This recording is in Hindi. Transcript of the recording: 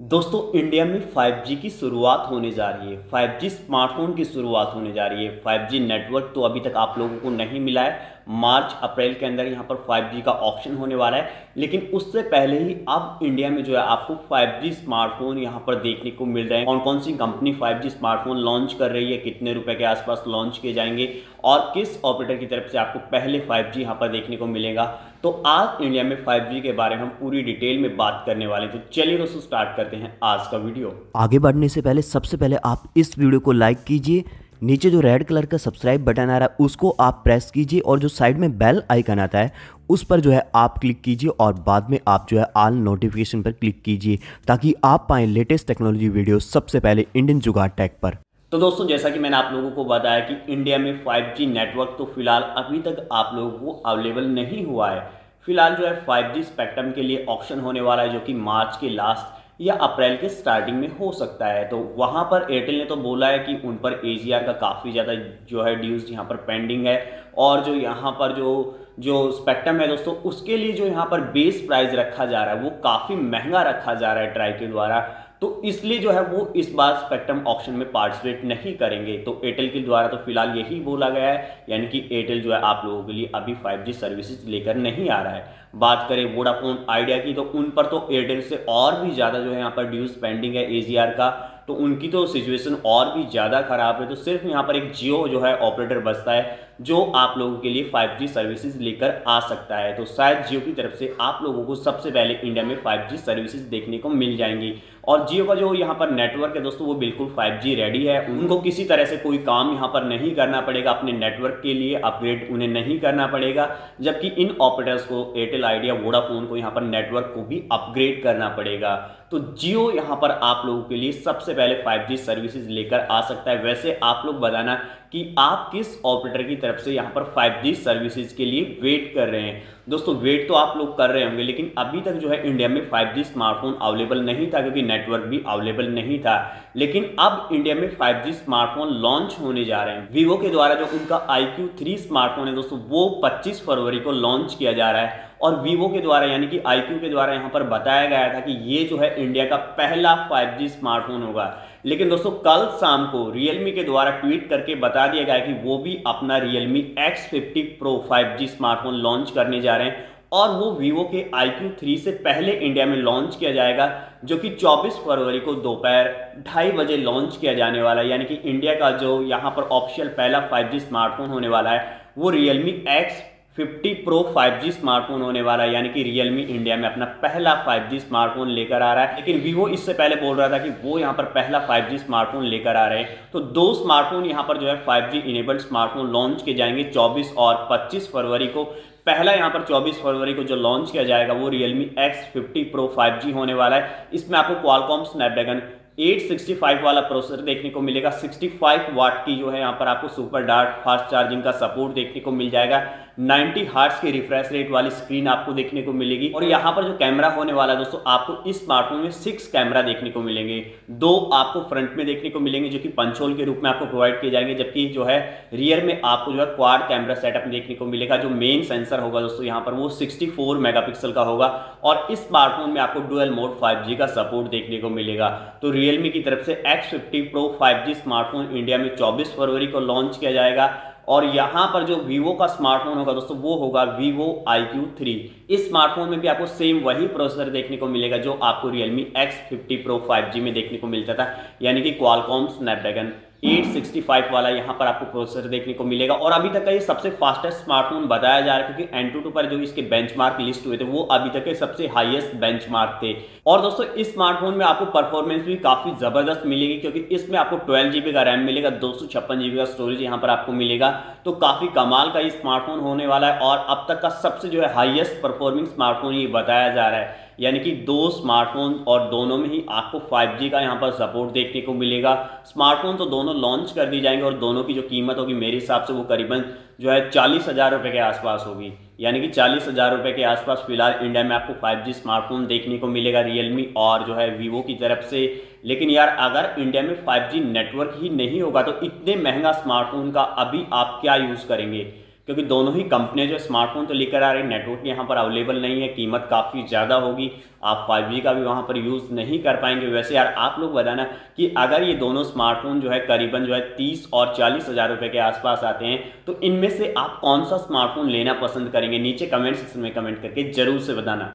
दोस्तों, इंडिया में 5G की शुरुआत होने जा रही है। 5G स्मार्टफ़ोन की शुरुआत होने जा रही है। 5G नेटवर्क तो अभी तक आप लोगों को नहीं मिला है। मार्च, अप्रैल के अंदर यहाँ पर 5G का ऑप्शन होने वाला है। लेकिन उससे पहले ही अब इंडिया में जो है आपको 5G स्मार्टफ़ोन यहाँ पर देखने को मिल रहे हैं। कौन कौन सी कंपनी 5G स्मार्टफ़ोन लॉन्च कर रही है? कितने रुपए के आसपास लॉन्च किए जाएँगे? और किस ऑपरेटर की तरफ़ से आपको पहले 5G यहाँ पर देखने को मिलेगा? तो आज इंडिया में 5G के बारे में हम पूरी डिटेल में बात करने वाले तो चलिए दोस्तों स्टार्ट करते हैं आज का वीडियो आगे बढ़ने से पहले, सबसे पहले आप इस वीडियो को लाइक कीजिए। नीचे जो रेड कलर का सब्सक्राइब बटन आ रहा है, उसको आप प्रेस कीजिए और जो साइड में बेल आइकन आता है, उस पर जो है आप क्लिक कीजिए और बाद में आप जो है ऑल नोटिफिकेशन पर क्लिक कीजिए ताकि आप पाएँ लेटेस्ट टेक्नोलॉजी वीडियो सबसे पहले इंडियन जुगाड़ टैग पर। तो दोस्तों, जैसा कि मैंने आप लोगों को बताया कि इंडिया में 5G नेटवर्क तो फ़िलहाल अभी तक आप लोगों को अवेलेबल नहीं हुआ है। फ़िलहाल जो है 5G स्पेक्ट्रम के लिए ऑप्शन होने वाला है, जो कि मार्च के लास्ट या अप्रैल के स्टार्टिंग में हो सकता है। तो वहाँ पर एयरटेल ने तो बोला है कि उन पर ए का काफ़ी ज़्यादा जो है ड्यूज यहाँ पर पेंडिंग है। और जो यहाँ पर जो जो स्पेक्ट्रम है दोस्तों, उसके लिए जो यहाँ पर बेस प्राइस रखा जा रहा है, वो काफ़ी महँगा रखा जा रहा है ट्राई के द्वारा। तो इसलिए जो है वो इस बार स्पेक्ट्रम ऑप्शन में पार्टिसिपेट नहीं करेंगे। तो एयरटेल के द्वारा तो फ़िलहाल यही बोला गया है, यानी कि एयरटेल जो है आप लोगों के लिए अभी 5G सर्विसेज़ लेकर नहीं आ रहा है। बात करें वोडाफोन आइडिया की तो उन पर तो एयरटेल से और भी ज़्यादा जो है यहाँ पर ड्यूज पेंडिंग है एजीआर का। तो उनकी तो सिचुएशन और भी ज़्यादा ख़राब है। तो सिर्फ़ यहाँ पर एक जियो जो है ऑपरेटर बचता है। जो आप लोगों के लिए 5G सर्विसेज़ लेकर आ सकता है। तो शायद जियो की तरफ़ से आप लोगों को सबसे पहले इंडिया में 5G सर्विसेज़ देखने को मिल जाएँगी। और जियो का जो यहाँ पर नेटवर्क है दोस्तों, वो बिल्कुल 5G रेडी है। उनको किसी तरह से कोई काम यहाँ पर नहीं करना पड़ेगा। अपने नेटवर्क के लिए अपग्रेड उन्हें नहीं करना पड़ेगा। जबकि इन ऑपरेटर्स को एयरटेल आइडिया वोडाफोन को यहाँ पर नेटवर्क को भी अपग्रेड करना पड़ेगा। तो जियो यहाँ पर आप लोगों के लिए सबसे पहले 5G सर्विसेज़ लेकर आ सकता है। वैसे आप लोग बताना कि आप किस ऑपरेटर की तरफ़ से यहाँ पर 5G सर्विसेज़ के लिए वेट कर रहे हैं। दोस्तों वेट तो आप लोग कर रहे होंगे, लेकिन अभी तक जो है इंडिया में 5G स्मार्टफ़ोन अवेलेबल नहीं था, क्योंकि नेटवर्क भी अवेलेबल नहीं था। लेकिन अब इंडिया में 5G स्मार्टफ़ोन लॉन्च होने जा रहे हैं। वीवो के द्वारा जो उनका IQ3 स्मार्टफ़ोन है, दोस्तों, वो 25 फरवरी को लॉन्च किया जा रहा है। और वीवो के द्वारा, यानी कि आईक्यू के द्वारा यहाँ पर बताया गया था कि ये जो है इंडिया का पहला 5G स्मार्टफ़ोन होगा। लेकिन दोस्तों, कल शाम को Realme के द्वारा ट्वीट करके बता दिया गया कि वो भी अपना Realme X50 Pro 5G smartphone launch करने जा रहे हैं और वो वीवो के IQ3 से पहले इंडिया में लॉन्च किया जाएगा, जो कि 24 फरवरी को दोपहर ढाई बजे लॉन्च किया जाने वाला है। यानी कि इंडिया का जो यहाँ पर ऑफिशियल पहला 5G स्मार्टफ़ोन होने वाला है, वो Realme X 50 pro 5G smartphone होने वाला है, यानी कि Realme इंडिया में अपना पहला 5G स्मार्टफ़ोन लेकर आ रहा है। लेकिन Vivo इससे पहले बोल रहा था कि वो यहाँ पर पहला 5G स्मार्टफ़ोन लेकर आ रहे हैं। तो दो स्मार्टफ़ोन यहाँ पर जो है 5G इनेबल्ड स्मार्टफ़ोन लॉन्च किए जाएँगे 24 और 25 फरवरी को। पहला यहाँ पर 24 फरवरी को जो लॉन्च किया जाएगा, वो Realme Realme X50 Pro 5G होने वाला है। इसमें आपको Qualcomm Snapdragon 865 वाला प्रोसेसर देखने को मिलेगा। 65 वाट की जो है यहाँ पर आपको सुपर डार्ट फास्ट चार्जिंग का सपोर्ट देखने को मिल जाएगा। 90 हार्ट्स की रिफ्रेश रेट वाली स्क्रीन आपको देखने को मिलेगी। और यहाँ पर जो कैमरा होने वाला है दोस्तों, आपको इस स्मार्टफ़ोन में सिक्स कैमरा देखने को मिलेंगे। दो आपको फ्रंट में देखने को मिलेंगे, जो कि पंचोल के रूप में आपको प्रोवाइड किए जाएँगे, जबकि जो है रियर में आपको जो है क्वाड कैमरा सेटअप देखने को मिलेगा, जो मेन सेंसर होगा दोस्तों, यहाँ पर वो सिक्सटी मेगापिक्सल का होगा। और इस स्मार्टफ़ोन में आपको डुअल मोड फाइव का सपोर्ट देखने को मिलेगा। तो रियलमी की तरफ़ से X50 Pro 5G smartphone India में 24 फरवरी को लॉन्च किया जाएगा। और यहाँ पर जो वीवो का स्मार्टफ़ोन होगा दोस्तों, वो होगा वीवो IQ3 इस स्मार्टफ़ोन में भी आपको सेम वही प्रोसेसर देखने को मिलेगा जो आपको रियलमी X50 Pro 5G में देखने को मिलता था, यानी कि क्वालकॉम स्नैपड्रैगन 865 वाला यहाँ पर आपको प्रोसेसर देखने को मिलेगा। और अभी तक का ये सबसे फास्टेस्ट स्मार्टफ़ोन बताया जा रहा है, क्योंकि एन पर जो इसके बेंचमार्क लिस्ट हुए थे, वो अभी तक के सबसे हाईएस्ट बेंचमार्क थे। और दोस्तों, इस स्मार्टफ़ोन में आपको परफॉर्मेंस भी काफ़ी ज़बरदस्त मिलेगी, क्योंकि इसमें आपको ट्वेल्व जीबी का रैम मिलेगा दो जीबी का स्टोरेज यहाँ पर आपको मिलेगा। तो काफ़ी कमाल का ये स्मार्टफ़ोन होने वाला है, और अब तक का सबसे जो है हाइएस्ट परफॉर्मिंग स्मार्टफ़ोन ये बताया जा रहा है। यानी कि दो स्मार्टफ़ोन और दोनों में ही आपको 5G का यहाँ पर सपोर्ट देखने को मिलेगा। स्मार्टफ़ोन तो दोनों लॉन्च कर दी जाएँगे और दोनों की जो कीमत होगी, मेरे हिसाब से वो करीबन जो है चालीस हज़ार रुपये के आसपास होगी। यानी कि चालीस हज़ार रुपये के आसपास फ़िलहाल इंडिया में आपको 5G स्मार्टफ़ोन देखने को मिलेगा रियलमी और जो है वीवो की तरफ़ से। लेकिन यार, अगर इंडिया में 5G नेटवर्क ही नहीं होगा तो इतने महँगा स्मार्टफ़ोन का अभी आप क्या यूज़ करेंगे? क्योंकि दोनों ही कंपनियाँ जो स्मार्टफ़ोन तो लेकर आ रही नेटवर्क यहाँ पर अवेलेबल नहीं है, कीमत काफ़ी ज़्यादा होगी। आप 5G का भी वहाँ पर यूज़ नहीं कर पाएँगे। वैसे यार, आप लोग बताना कि अगर ये दोनों स्मार्टफ़ोन जो है करीबन जो है तीस और चालीस हज़ार रुपये के आसपास आते हैं तो इनमें से आप कौन सा स्मार्टफ़ोन लेना पसंद करेंगे? नीचे कमेंट सेक्शन में कमेंट करके ज़रूर से बताना।